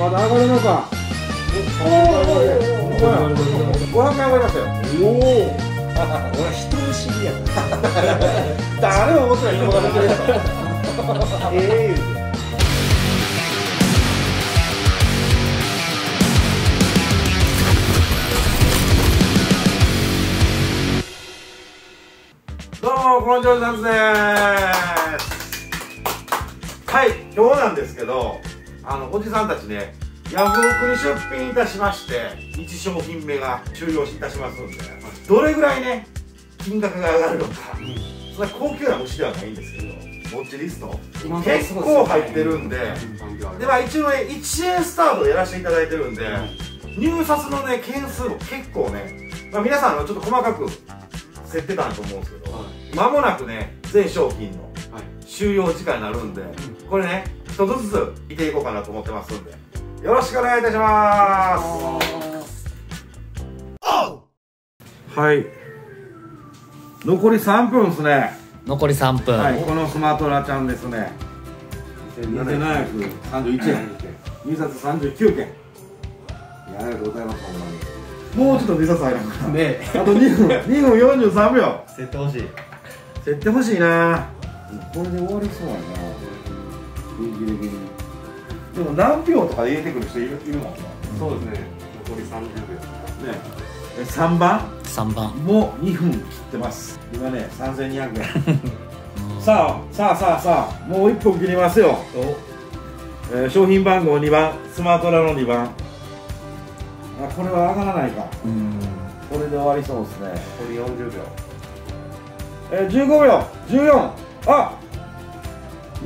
まだ上がるのか。おお500円上がりましたよおお俺人見知りや誰も思ってない人が出てるやつええ言うてどうもこんにちはザンズですはい今日なんですけどあのおじさんたちねヤフオクに出品いたしまして1商品目が終了いたしますんでどれぐらいね金額が上がるのか、そんな高級な虫ではないんですけどウォッチリスト。結構入ってるんで、でまあ一応ね1円スタートでやらせていただいてるんで、入札のね件数も結構ね、まあ、皆さんちょっと細かく設定たんと思うんですけど、間もなくね全商品の終了時間になるんで、これね一つずつ見ていこうかなと思ってますんで。よろしくお願いいたします。はい。残り3分ですね。残り3分、はいこのスマトラちゃんですね。2731円入札39件。ありがとうございますほんまに。もうちょっと入札入らんかねあと2分。2分43秒。設定欲しい。設定欲しいな。これで終わりそうやな雰囲気的にでも何秒とかで入れてくる人いるいるもんねそうですね。残り30秒え3番？3番。もう2分切ってます。今ね3200円。さあさあさあさあもう1分切りますよ、えー商品番号2番。スマートラの2番。あこれは上がらないか。うん。これで終わりそうですね。残り40秒。えー、15秒。14あ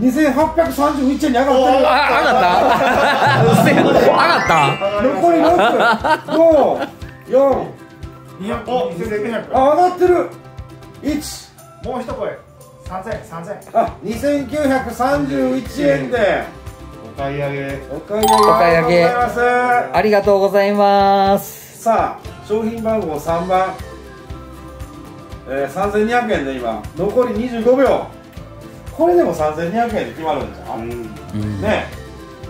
2831円に上がってる。あ上がった？上がった残り6 5 4 200お2900あ上がってる。1もう一声。3000 3000あ2931円で。お買い上げ。お買い上げ。お買い上げ。ありがとうございます。ありがとうございます。さあ商品番号3番、えー、3200円で今。残り25秒これでも3200円で決まるんじゃん、うん。うんね。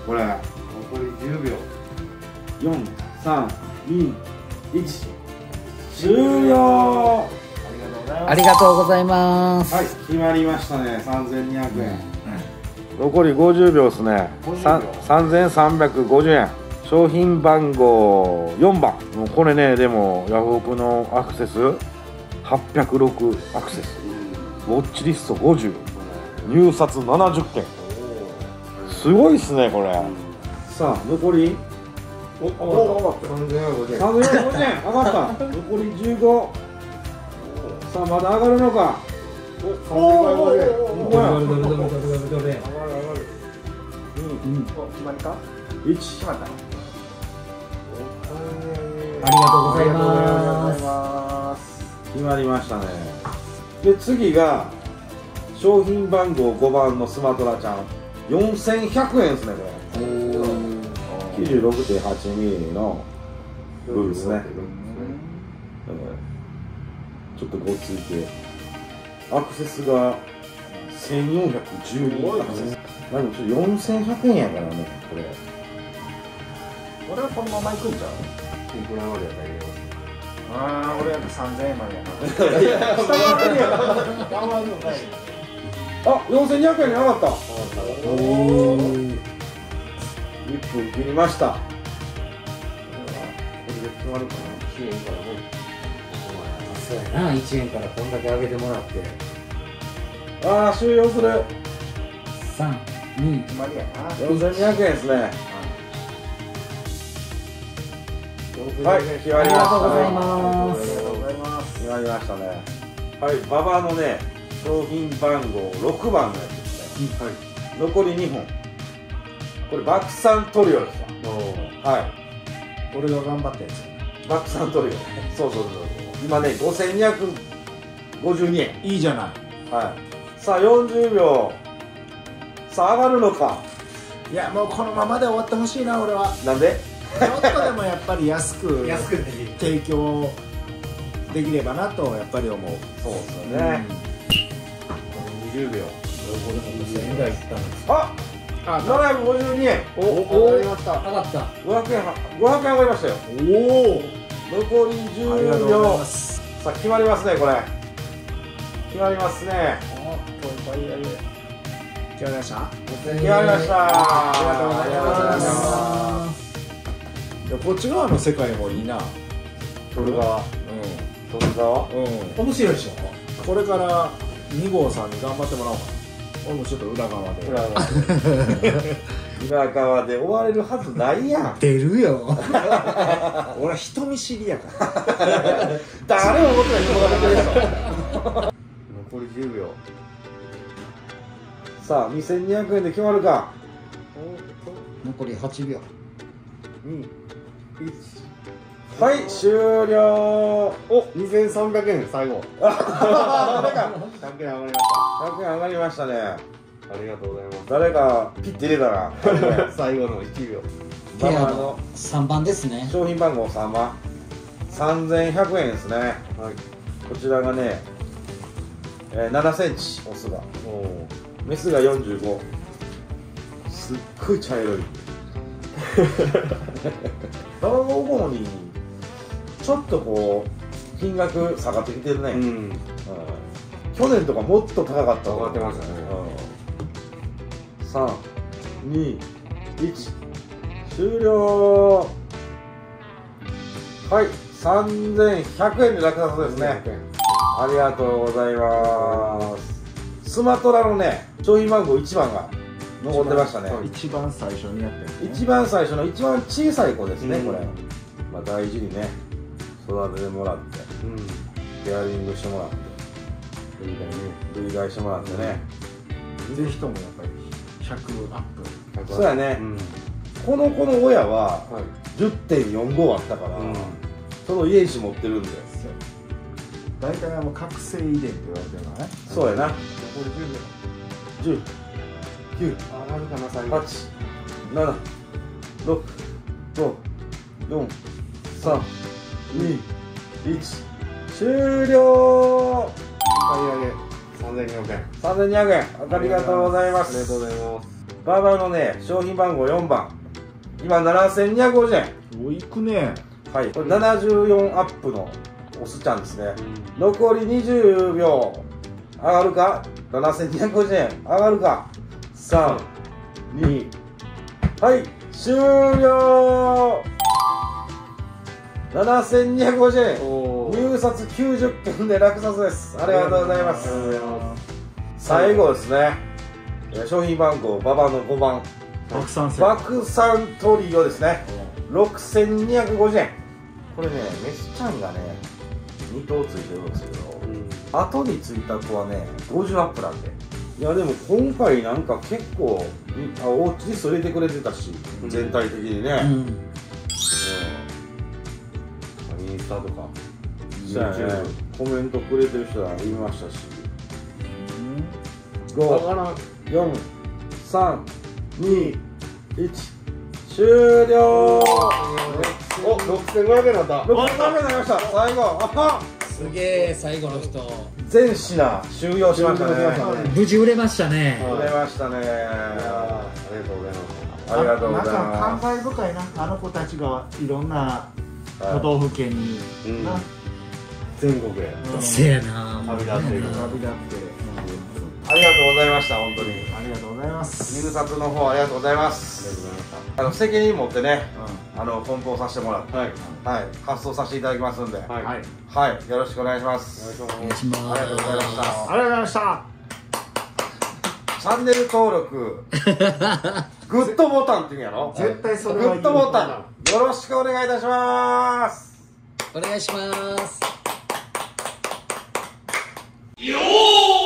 これ残り10秒。4321終了ありがとうございます。ありがとうございます、はい決まりましたね。3200円、残り50秒ですね。さ3350円。商品番号4番。もうこれねでもヤフオクのアクセス。806アクセス。ウォッチリスト50入札70件。すごいっすねこれ。さあ残り？おお3050円。3450円。上がった。残り15さあまだ上がるのか？3050円。ほんまやどれどれどれどれどれどれお決まりか1決まったありがとうございます決まりましたねで次が商品番号5番のスマトラちゃん。4100円ですねこれ。96.8ミリのルールですね。うん。ちょっとごついて。アクセスが1412アクセスまあでもちょっと4100円やからねこれ。俺はこのまま行くんちゃう？いくらまでやったああ俺やったら3000円までやな。下回るやん下回るのかいあ4200円に上がった。おお1分切りました。これで決まるかな。1円からもそうやな1円からこんだけ上げてもらってああ終了する。32決まりやな4200円ですね。はい。決まありりましたがとうございあますりがとうございます。決まりましたね。はい馬場のね商品番号6番のやつですね。はい残り2本。これ爆散トリオですわ。はい。俺が頑張ったやつ。爆散トリオ。そうそうそうそう。今ね5252円。いいじゃない。はい。さあ40秒。さあ上がるのか。いやもうこのままで終わってほしいな俺は。なんで？ちょっとでもやっぱり安く安く提供できればなとやっぱり思う。そうですよね、20秒。2000円台いったんですああ752円。おおりました上がった。500円は500円上がりましたよ。おお残りありがと10うござい秒さあ決まりますねこれ。決まりますね。おっとバイアル決まりました？決まりました。ありがとうございます。ありがとうございます。いやこっち側の世界もいいな。取る側。う取る側。んうん。面白いでしょ？これから2号さんに頑張ってもらおう。かな俺もちょっと裏側で。裏側。で裏側で終われるはずないやん。出るよ。俺は人見知りやから。誰も思ってない人が出てるでしょ残り10秒。さあ2200円で決まるか。残り8秒はい終了。お。2300円最後。あ誰か。100円上がりました。100円上がりましたね。ありがとうございま誰かピッて入れたらす 最後の1秒。ババアのペアの3番ですね。商品番号3番。3100円ですね。はい。こちらがね、えー、7センチオスが。おおメスが45すっごい茶色い。卵号にちょっとこう金額下がってきてるね、うん。うん。去年とかもっと高かった上がってましたね。321終了。はい。3100円で落札ですね。100円ありがとうございます。スマトラのね商品番号1番が残ってましたね。はい一番最初にやってる、ね、一番最初の一番小さい子ですね、うん。これ、まあ、大事にね育ててもらってうんケアリングしてもらって類替してもらってね、ぜひともやっぱり100アップ。そうやね。うん。この子の親ははい。10.45あったから、うん。その遺伝子持ってるんで。大体あの覚醒遺伝って言われてるのはね。そうやな。これ10 10 9秒上がるかな最後8 7 6 5 4 3 2 1終了。買い上げ3200円3200円。ありがとうございます。ありがとうございます。バーバーのね商品番号4番。今7250円。おいくね。はい。これ74アップのオスちゃんですね。残り20秒。上がるか？7250円。上がるか？32はい。終了7250円。入札90件で落札です。ありがとうございます。最後ですね。えー商品番号ババの5番。爆散戦爆散トリオですね。6250円。これねメスちゃんがね2頭ついてるんですけどうん。後についた子はね50アップなんで。いやでも今回なんか結構んあお家にそれてくれてたしうん。全体的にね、うんタとか。ね。YouTube コメントくれてる人はいましたし。上5がらん。4 3 2 1終了。お6500円になった。6番目になりました。最後。すげえ最後の人。全品終了しましたね。終了しましたね。無事売れましたね。売れましたね。ありがとうございます。ありがとうございなんかま感慨深いな。あの子たちがいろんな都道府県に、うん。な全国へ。うん。せやな。旅立って。いく旅立って、ありがとうございました本当に。ありがとうございます。入札の方ありがとうございまありがとうすございましあの責任持ってねうあの梱包させてもらってたはい。はい。発送させていただきますんで。ははい。んはいい。よろしくお願いします。お願いします。お願いします。ありがとうございました。ありがとうございましたチャンネル登録。グッドボタンって言うんやろ？絶対そグれは言うッドボタン。よろしくお願いいたします。お願いします。よー